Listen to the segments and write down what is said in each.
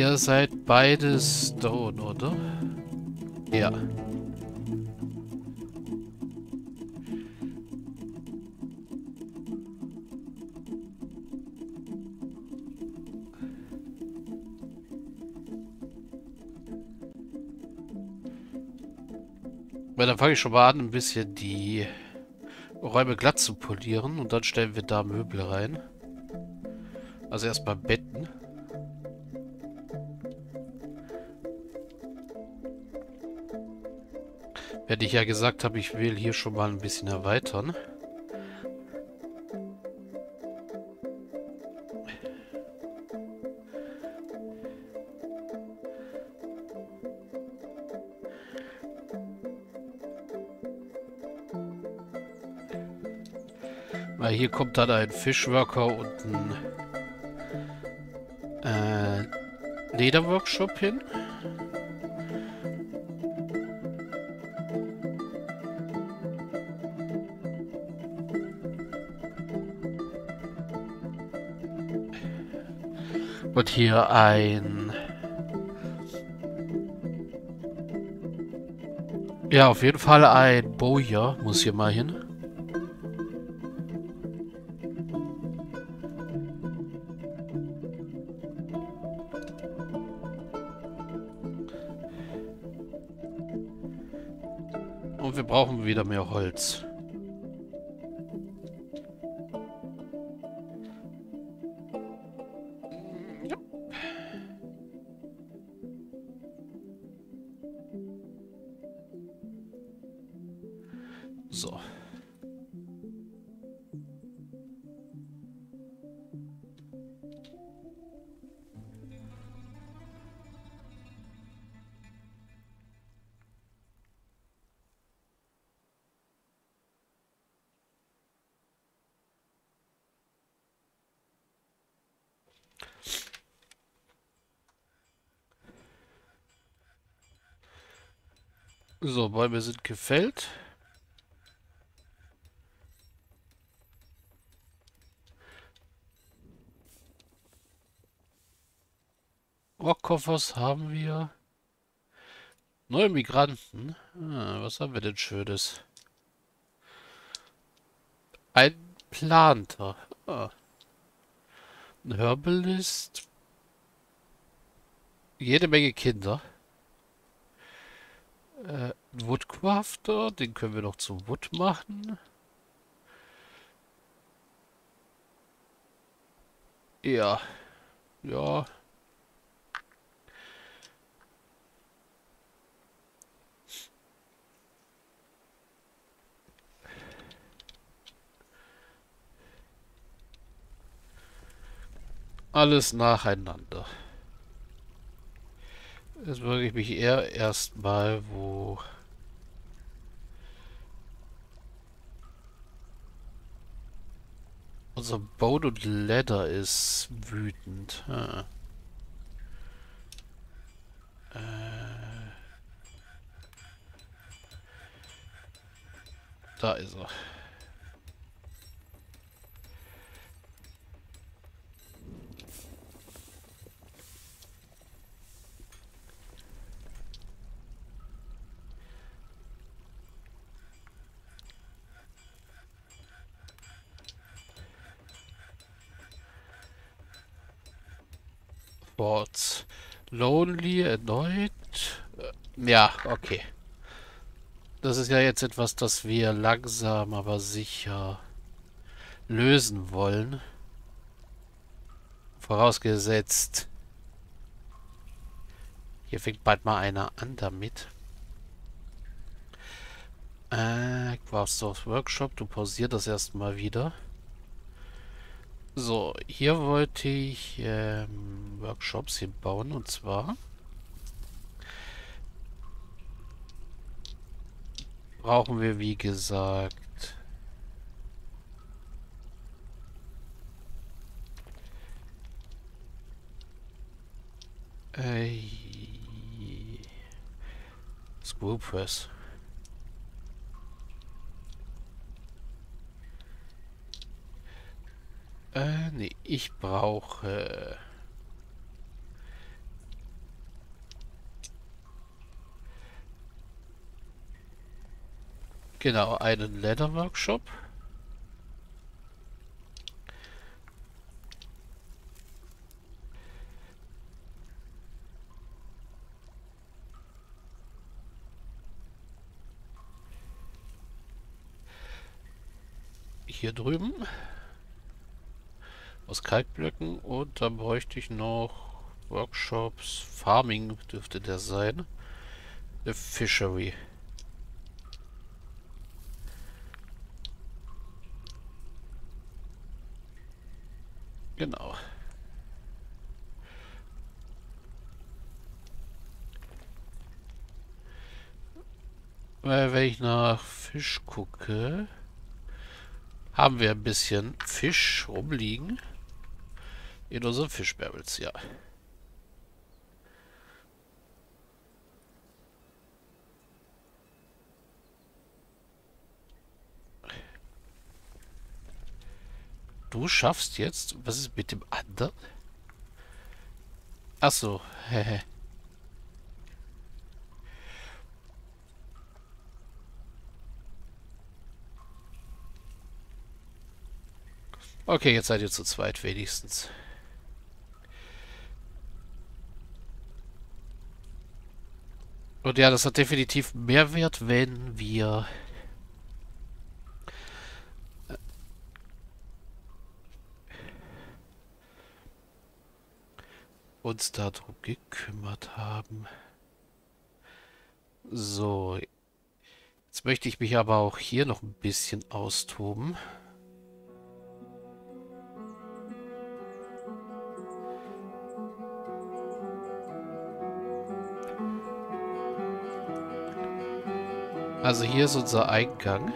Ihr seid beide Stone, oder? Ja. Weil dann fange ich schon mal an, ein bisschen die Räume glatt zu polieren und dann stellen wir da Möbel rein. Also erstmal Betten. Wenn ich ja gesagt habe, ich will hier schon mal ein bisschen erweitern. Weil hier kommt dann ein Fischworker und ein äh, Lederworkshop hin. Und hier ein... Ja, auf jeden Fall ein Bowyer muss hier mal hin. Und wir brauchen wieder mehr Holz. So, Bäume sind gefällt. Rockkoffers haben wir. Neue Migranten. Ah, was haben wir denn Schönes? Ein Planter. Ah. Ein Herbalist. Jede Menge Kinder. Äh, Woodcrafter, den können wir noch zu Wood machen. Ja. Ja. Alles nacheinander. Jetzt würde ich mich eher erstmal, wo... Unser Boat und Leather ist wütend. Ah. Äh. Da ist er. Sports. Lonely erneut. Äh, ja, okay. Das ist ja jetzt etwas, das wir langsam, aber sicher lösen wollen. Vorausgesetzt, hier fängt bald mal einer an damit. Äh, Craftstorf Workshop, du pausierst das erstmal wieder. So, hier wollte ich ähm, Workshops hier bauen und zwar brauchen wir wie gesagt äh, Screw Press. Äh, nee, ich brauche... Genau, einen Leather Workshop. Hier drüben. Aus Kalkblöcken. Und dann bräuchte ich noch Workshops. Farming dürfte der sein. The Fishery. Genau. Weil wenn ich nach Fisch gucke, haben wir ein bisschen Fisch rumliegen. In unseren Fischbarrels, ja. Du schaffst jetzt... Was ist mit dem anderen? Achso. Okay, jetzt seid ihr zu zweit wenigstens. Und ja, das hat definitiv Mehrwert, wenn wir uns darum gekümmert haben. So. Jetzt möchte ich mich aber auch hier noch ein bisschen austoben. Also hier ist unser Eingang.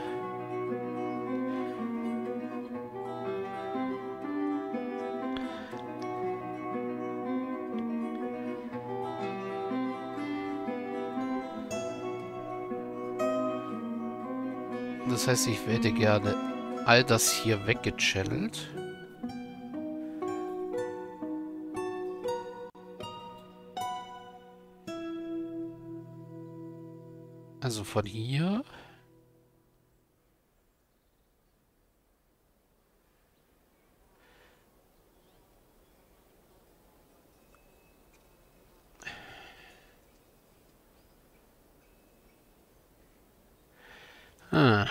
Das heißt, ich werde gerne all das hier weggechannelt. Also von hier. Ah.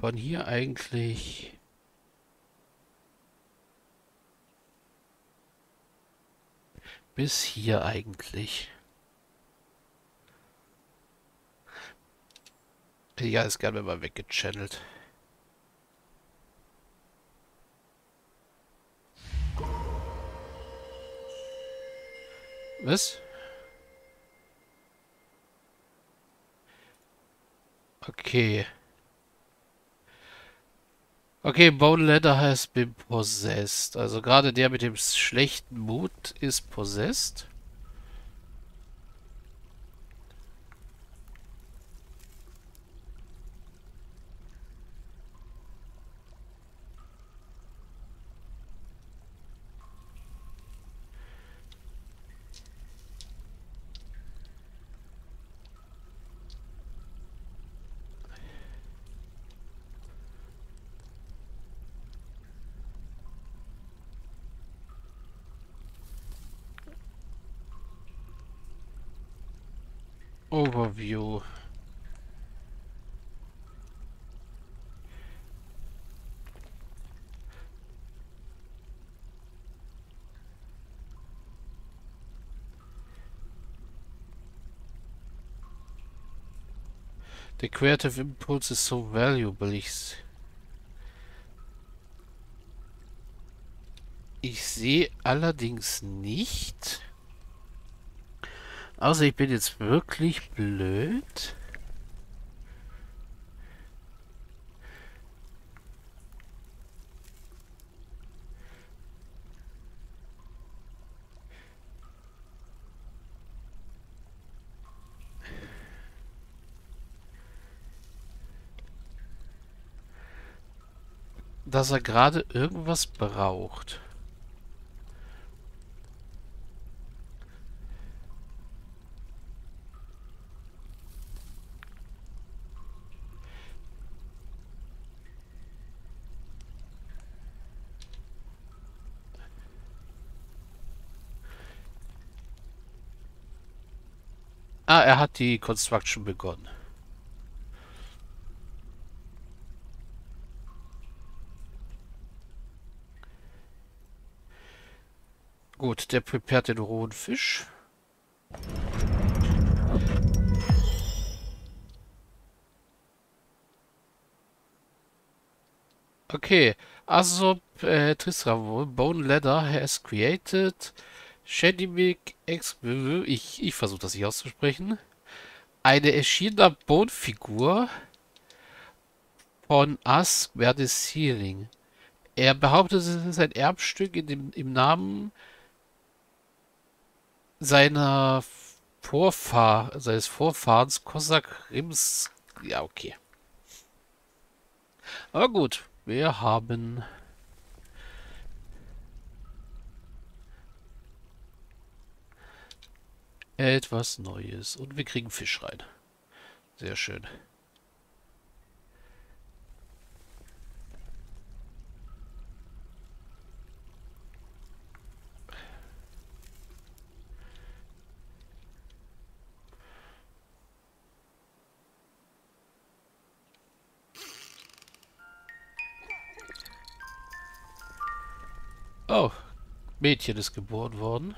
Von hier eigentlich... Bis hier eigentlich. Ja, ist gerne mal weggechannelt. Was? Okay. Okay, Bone Leather has been possessed. Also gerade der mit dem schlechten Mut ist possessed. The creative impulse is so valuable. Ich, ich sehe allerdings nicht, Außer ich bin jetzt wirklich blöd. dass er gerade irgendwas braucht. Ah, er hat die Construction begonnen. Gut, der prepared den rohen Fisch. Okay, also äh, Tristram Bone Leather has created Shadimic Ex... Ich, ich versuche das nicht auszusprechen. Eine erschienene Bone-Figur von Us werde Sealing. Er behauptet, es ist ein Erbstück in dem, im Namen seiner Vorfahr seines Vorfahrens Kosak Rims. Ja, okay. Aber gut, wir haben etwas Neues und wir kriegen Fisch rein. Sehr schön. Mädchen ist geboren worden.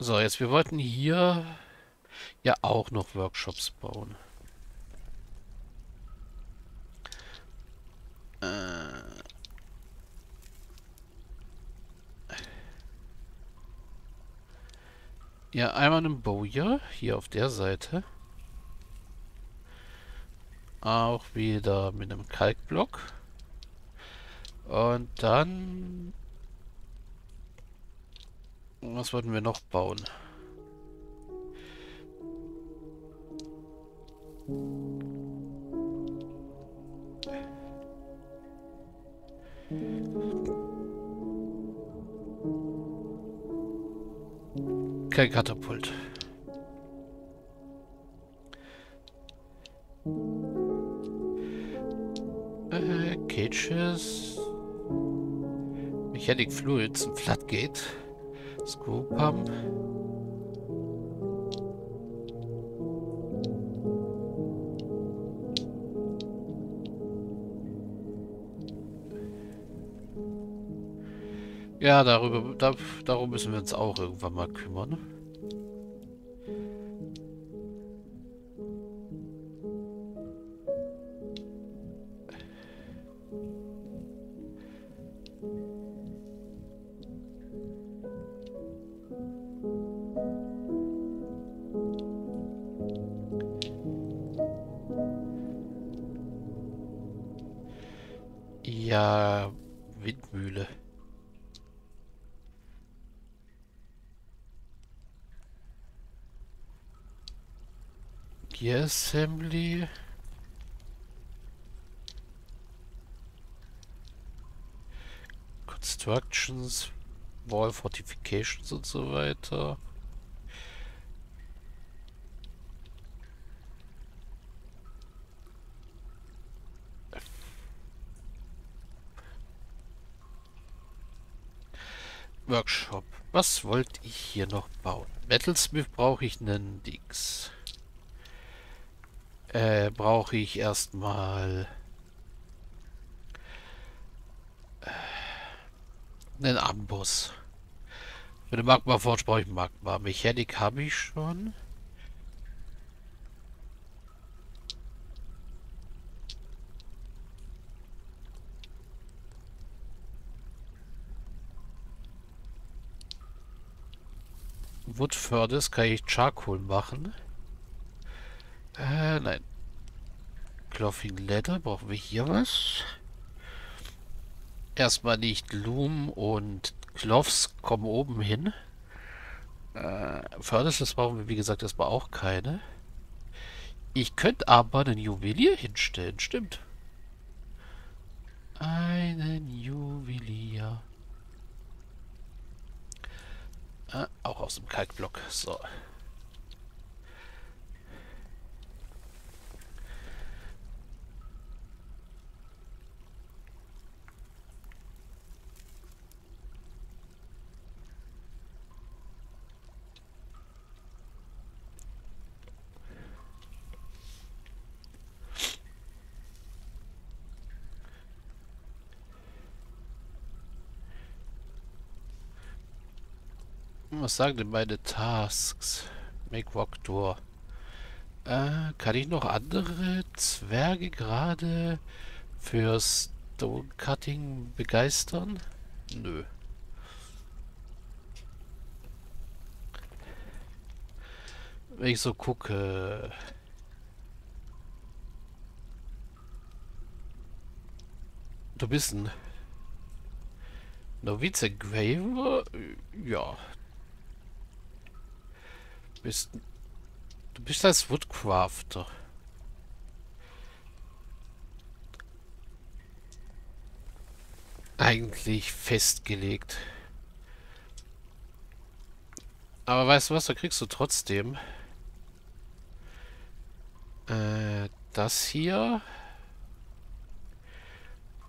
So, jetzt, wir wollten hier ja auch noch Workshops bauen. Äh. Ja, einmal einen Bowyer, hier auf der Seite. Auch wieder mit einem Kalkblock. Und dann... Was wollten wir noch bauen? Kein Katapult. Cages. Mechanic Fluids und Floodgate. Screw Pump. Ja, darüber, da, darum müssen wir uns auch irgendwann mal kümmern. Ja, Windmühle. Gear Assembly. Constructions, Wall Fortifications und so weiter. Workshop. Was wollte ich hier noch bauen? Metalsmith brauche ich einen Dix. Äh, brauche ich erstmal äh, einen Amboss. Für den Magma Forge brauche ich Magma. Mechanik habe ich schon. Wood Furnace kann ich Charcoal machen. Äh, nein. Clothing Leather, brauchen wir hier was? Erstmal nicht Loom und Cloths kommen oben hin. Äh, Furnaces brauchen wir, wie gesagt, erstmal auch keine. Ich könnte aber einen Juwelier hinstellen, stimmt. Einen Juwelier. Äh, auch aus dem Kalkblock. So. Was sagen denn meine Tasks? Make Rock Door. Äh, kann ich noch andere Zwerge gerade für Stone Cutting begeistern? Nö. Wenn ich so gucke... Du bist ein Novize Graver? Ja. Bist, du bist als Woodcrafter. Eigentlich festgelegt. Aber weißt du was, da kriegst du trotzdem äh, das hier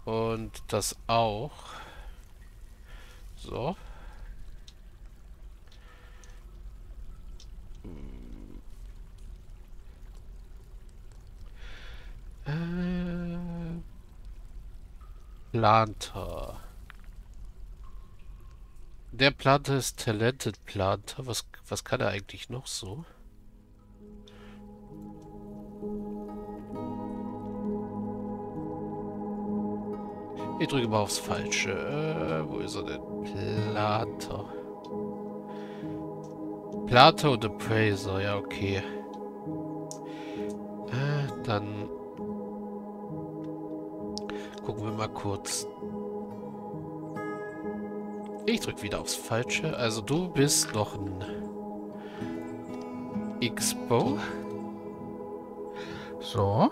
und das auch. So. Planter. Der Planter ist Talented Planter. Was, was kann er eigentlich noch so? Ich drücke mal aufs Falsche. Äh, wo ist er denn? Plater. Plater und Appraiser, ja, okay. Äh, dann gucken wir mal kurz. Ich drücke wieder aufs Falsche. Also du bist noch ein Expo. So.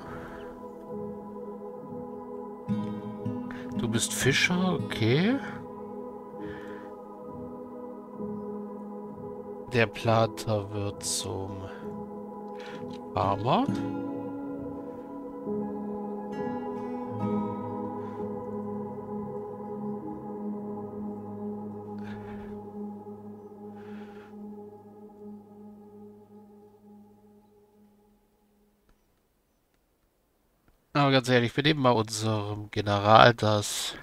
Du bist Fischer, okay. Der Plater wird zum Farmer. Aber ganz ehrlich, wir nehmen mal unserem General das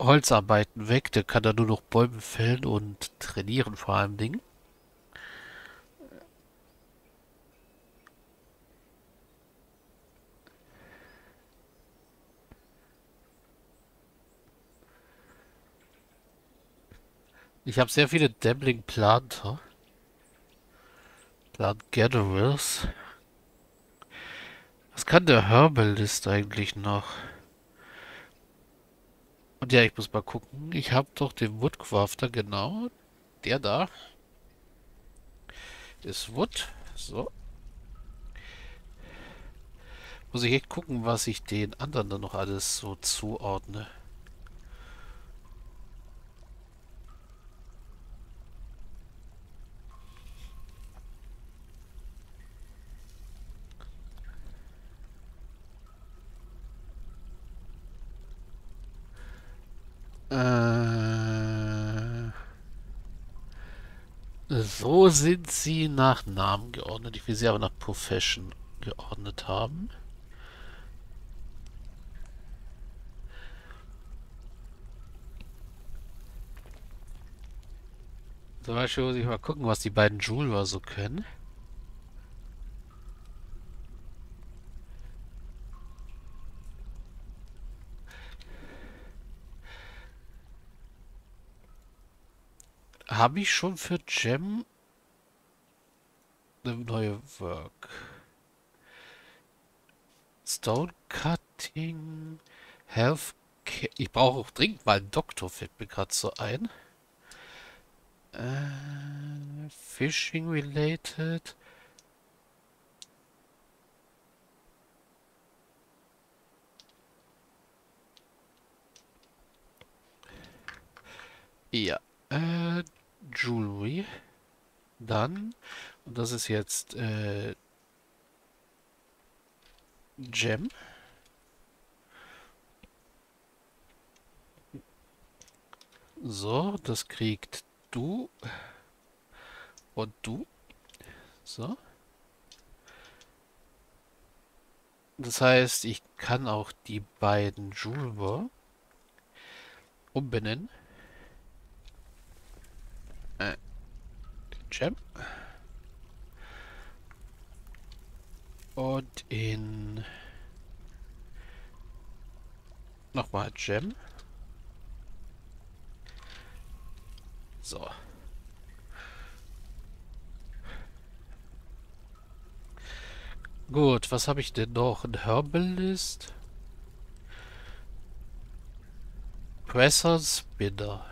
Holzarbeiten weg. Der kann da nur noch Bäume fällen und trainieren vor allem Dingen. Ich habe sehr viele Dabbling Planter. Plant Gatherers. Was kann der Herbalist eigentlich noch? Und ja, ich muss mal gucken. Ich habe doch den Woodcrafter, genau. Der da. Ist Wood. So. Muss ich echt gucken, was ich den anderen dann noch alles so zuordne. Äh, so sind sie nach Namen geordnet. Ich will sie aber nach Profession geordnet haben. Zum Beispiel muss ich mal gucken, was die beiden Jeweler so können. Habe ich schon für Gem eine neue Work? Stone Cutting, Health. Ich brauche auch dringend mal einen Doktor, fällt mir gerade so ein. Äh, Fishing related. Ja. Jewelry. Dann, und das ist jetzt äh, Gem. So, das kriegt du und du. So. Das heißt, ich kann auch die beiden Jeweler umbenennen. Gem. Und in... Nochmal Gem. So. Gut, was habe ich denn noch? Ein Herbalist? Pressor Spinner.